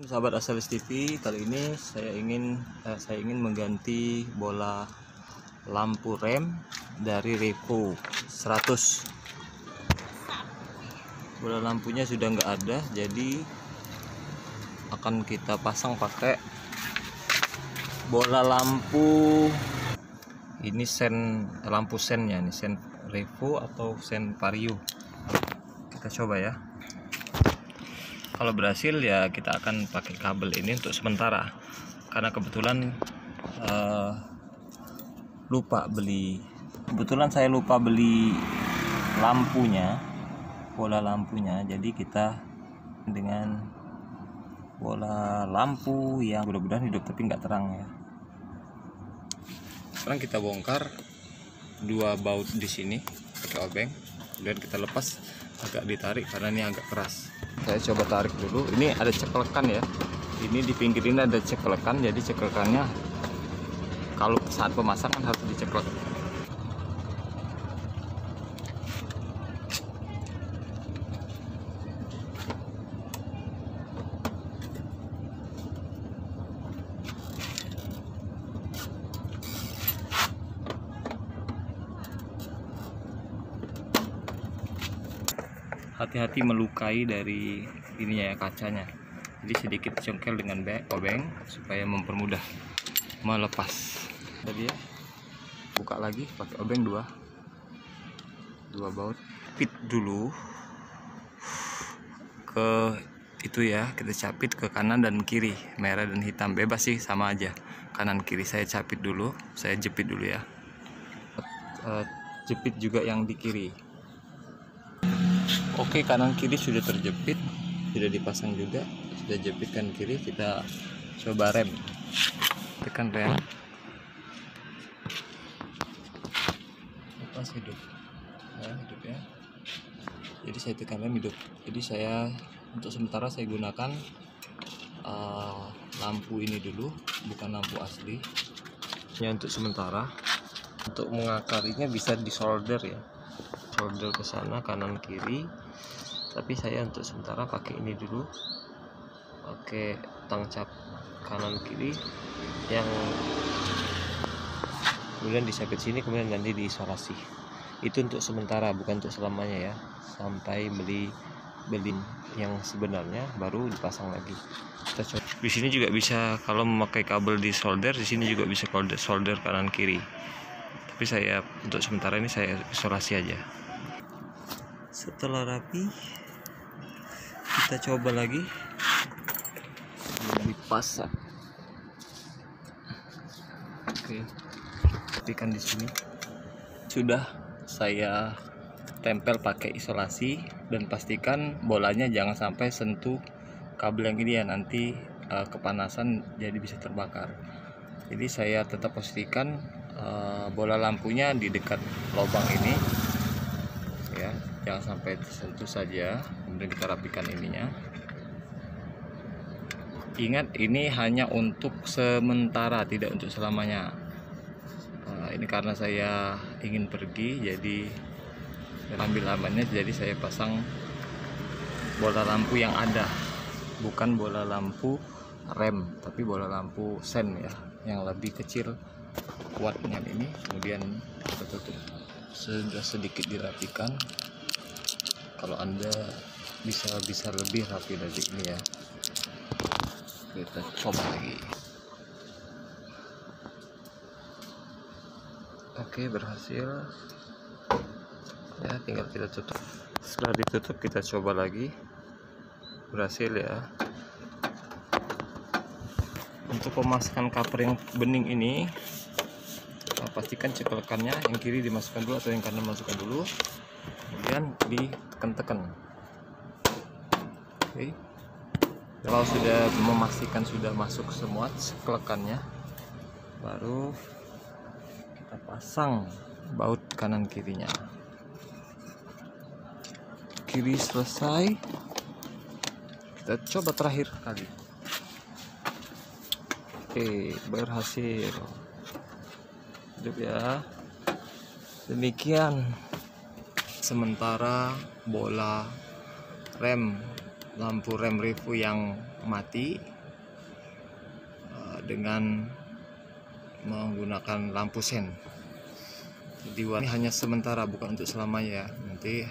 Sahabat Asalis TV, kali ini saya ingin eh, saya ingin mengganti bola lampu rem dari Revo 100. Bola lampunya sudah nggak ada, jadi akan kita pasang pakai bola lampu ini sen lampu sennya ini sen Revo atau sen Vario. Kita coba ya kalau berhasil ya kita akan pakai kabel ini untuk sementara. Karena kebetulan uh, lupa beli kebetulan saya lupa beli lampunya bola lampunya. Jadi kita dengan bola lampu yang mudah-mudahan hidup tapi nggak terang ya. Sekarang kita bongkar dua baut di sini pakai obeng kemudian kita lepas agak ditarik karena ini agak keras saya coba tarik dulu. Ini ada ceklekan ya. Ini di pinggir ini ada ceklekan jadi ceklekannya kalau saat pemasangan harus diceklek hati-hati melukai dari ininya ya kacanya. Jadi sedikit congkel dengan obeng supaya mempermudah melepas. Tadi ya buka lagi pakai obeng dua. Dua baut. Pit dulu. Ke itu ya kita capit ke kanan dan kiri. Merah dan hitam bebas sih sama aja. Kanan kiri saya capit dulu saya jepit dulu ya. Uh, jepit juga yang di kiri Oke kanan kiri sudah terjepit sudah dipasang juga sudah jepit kan kiri kita coba rem. Tekan rem. Lepas hidup. Ya hidup ya. Jadi saya tekan rem hidup. Jadi saya untuk sementara saya gunakan uh, lampu ini dulu bukan lampu asli. Ya untuk sementara. Untuk mengakarinya bisa disolder ya solder ke sana kanan kiri. Tapi saya untuk sementara pakai ini dulu. Pakai tang cap kanan kiri yang kemudian disabit sini kemudian nanti diisolasi. Itu untuk sementara bukan untuk selamanya ya. Sampai beli beli yang sebenarnya baru dipasang lagi. Di sini juga bisa kalau memakai kabel di solder di sini juga bisa solder kanan kiri. Tapi saya untuk sementara ini saya isolasi aja setelah rapi kita coba lagi. Dipasang oke kan di sini. Sudah saya tempel pakai isolasi dan pastikan bolanya jangan sampai sentuh kabel yang ini ya nanti uh, kepanasan jadi bisa terbakar. Jadi saya tetap pastikan uh, bola lampunya di dekat lubang ini. Ya jangan sampai tersentuh saja kemudian kita rapikan ininya. Ingat ini hanya untuk sementara tidak untuk selamanya. Nah, ini karena saya ingin pergi jadi ambil amannya jadi saya pasang bola lampu yang ada. Bukan bola lampu rem tapi bola lampu sen ya yang lebih kecil kuatnya ini. Kemudian kita tutup. Sudah sedikit dirapikan kalau anda bisa bisa lebih rapi dari ini ya. Kita coba lagi. Oke berhasil. Ya tinggal kita tutup. Setelah ditutup kita coba lagi. Berhasil ya. Untuk pemasangan cover yang bening ini pastikan cepelkannya yang kiri dimasukkan dulu atau yang kanan masukkan dulu. Kemudian ditekan-tekan oke. Kalau sudah memastikan sudah masuk semua sekelekannya baru kita pasang baut kanan kirinya. Kiri selesai. Kita coba terakhir kali. Oke berhasil. Hidup ya. Demikian sementara bola rem lampu rem Revo yang mati eh, dengan menggunakan lampu sen. Jadi warna hanya sementara bukan untuk selamanya. Ya nanti